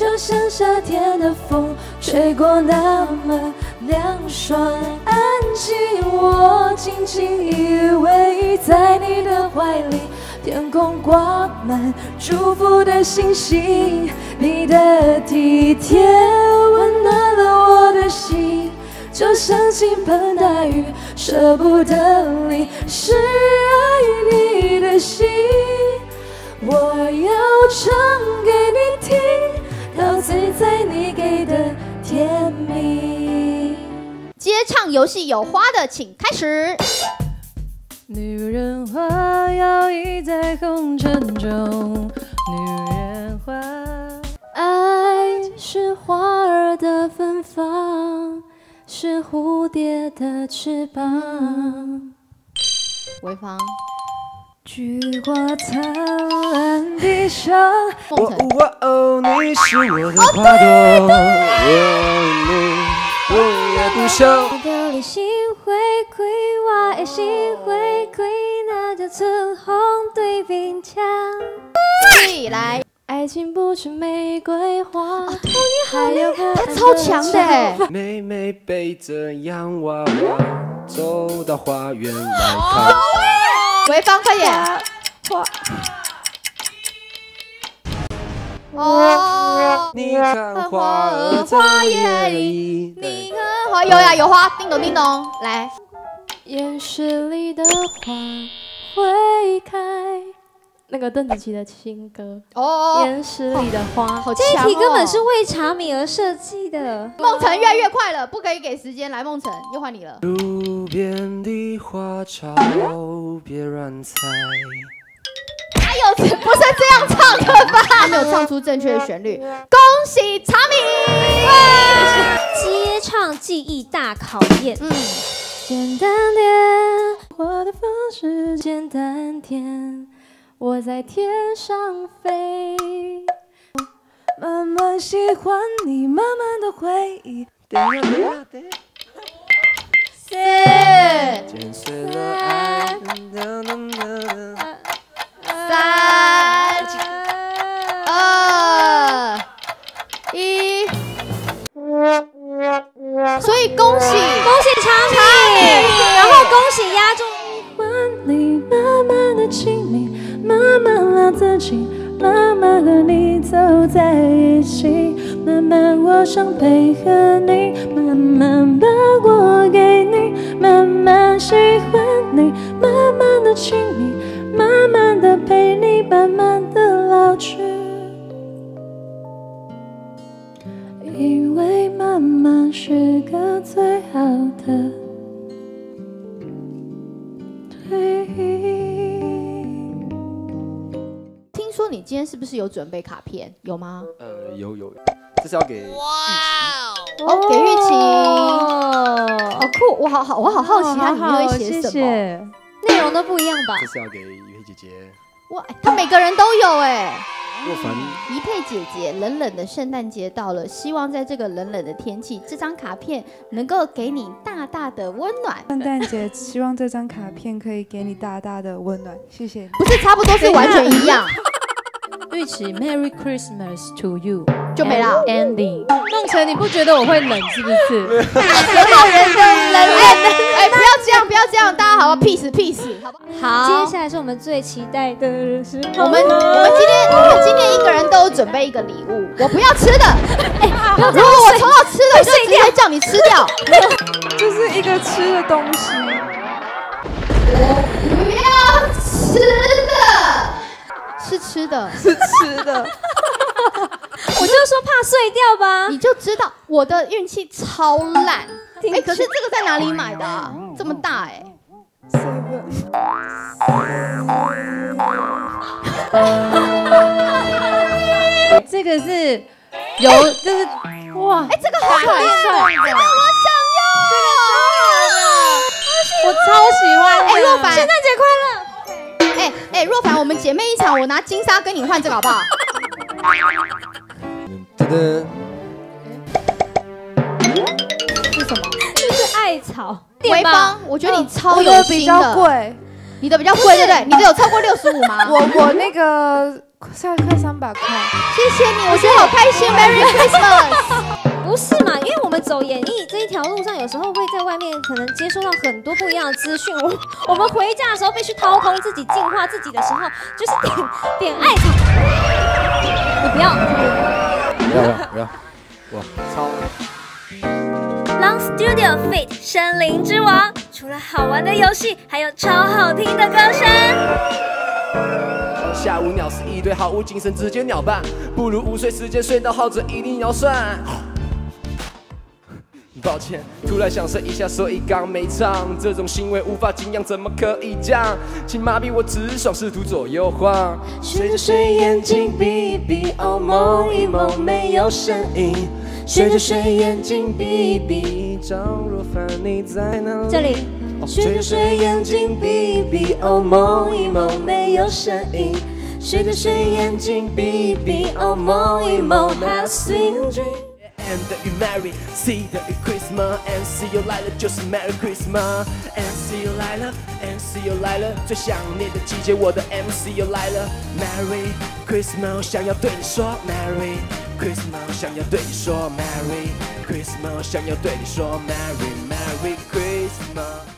就像夏天的风，吹过那么凉爽安静，我紧紧依偎在你的怀里。天空挂满祝福的星星，你的体贴温暖了我的心，就像倾盆大雨，舍不得淋湿爱你的心。我要唱给，醉在你给的甜蜜。接唱游戏有花的，请开始。女人花摇曳在红尘中，女人花，爱是花儿的芬芳，是蝴蝶的翅膀。潍坊，菊花灿烂地上，我哦，哇哦，你是我的花朵，我你我也不休。我的你心会开，我的心会开，那就春风对冰墙。起来，爱情不是玫瑰花，还有可他超强的哎，妹妹背着洋娃娃走到花园来看。潍坊快点。花哦，你看花儿在夜里，你看花有呀有花，叮咚叮咚，来，岩石里的花会开。那个邓紫棋的新歌哦《岩石里的花》，好这一题根本是哦。为茶米而设计的。梦辰越来越快了，不可以给时间，来梦辰又换你了。路边的花草别乱猜。还有不是这样唱的吧？他没有唱出正确的旋律，恭喜茶米。接唱技艺大考验，嗯，简单点，我的方式简单点，我在天上飞，慢慢喜欢你，慢慢的回忆。是剪碎了爱。三二一，所以恭喜恭喜茶米，然后恭喜压中。欢你慢慢的亲密，慢慢让自己，慢慢和你走在一起，慢慢我想配合你，慢慢把我，喜欢你，慢慢的亲密，慢慢的陪你，慢慢的老去，因为慢慢是个最好的。听说你今天是不是有准备卡片？有吗？呃，有有，这是要给哇哦，给玉琴，哦好酷！我好好，我好好奇它里面会写什么。么？内容都不一样吧？这是要给于佩姐姐。哇，他每个人都有哎。若凡怡佩姐姐，冷冷的圣诞节到了，希望在这个冷冷的天气，这张卡片能够给你大大的温暖。圣诞节，希望这张卡片可以给你大大的温暖，谢谢你。不是差不多是完全一样，玉琪，Merry Christmas to you，就没了。Andy。梦辰，你不觉得我会冷是不是？有的人的冷冷，哎，不要这样，不要这样，大家好不好？peace peace，好不好？好接，下来是我们最期待的时我们我们今天我们今天一个人都有准备一个礼物，我不要吃的，哎，如果我抽到吃的，我就直接叫你吃掉。这是一个吃的东西，我不要吃的，是吃的，是吃的。我就说怕碎掉吧。你就知道我的运气超烂。哎，可是这个在哪里买的啊？这么大哎，这个是有，就是哇，哎，这个好可爱，这个我想要我超喜欢。哎，的。若凡，圣诞节快乐。哎哎，若凡，我们姐妹一场，我拿金沙跟你换这个好不好？噔噔，是什么？是艾草，潍坊，我觉得你超我有心的比较，贵，你的比较贵，对不对？你的有超过六十五吗？我我那个快快三百块，谢谢你，我觉得好开心，Merry Christmas。不是嘛？因为我们走演艺这一条路上，有时候会在外面可能接收到很多不一样的资讯。我我们回家的时候必须掏空自己、净化自己的时候，就是点点艾草。你不要。不要不要不要，哇，操 Long Studio Fit 森林之王，除了好玩的游戏，还有超好听的歌声。下午鸟是一堆毫无精神，直接鸟伴，不如午睡时间睡到好，这一定要算。抱歉，突然想睡一下，所以刚没唱。这种行为无法敬仰，怎么可以讲？请麻痹我直爽，试图左右晃。睡着睡，眼睛闭闭，哦，梦一梦没有声音。睡着睡，眼睛闭闭，张若凡你在哪里？这里。睡着睡，眼睛闭闭，哦，梦一梦没有声音。睡着睡，眼睛闭闭，哦，梦一梦 have a sweet dream。 M 等于 Mary，C 等于 Christmas，MC 又来了，就是 Merry Christmas，MC 又来了，MC 又来了，最想念的季节，我的 MC 又来了，Merry Christmas，我想要对你说 Merry Christmas，我想要对你说 Merry Christmas，我想要对你说 Merry Merry Christmas。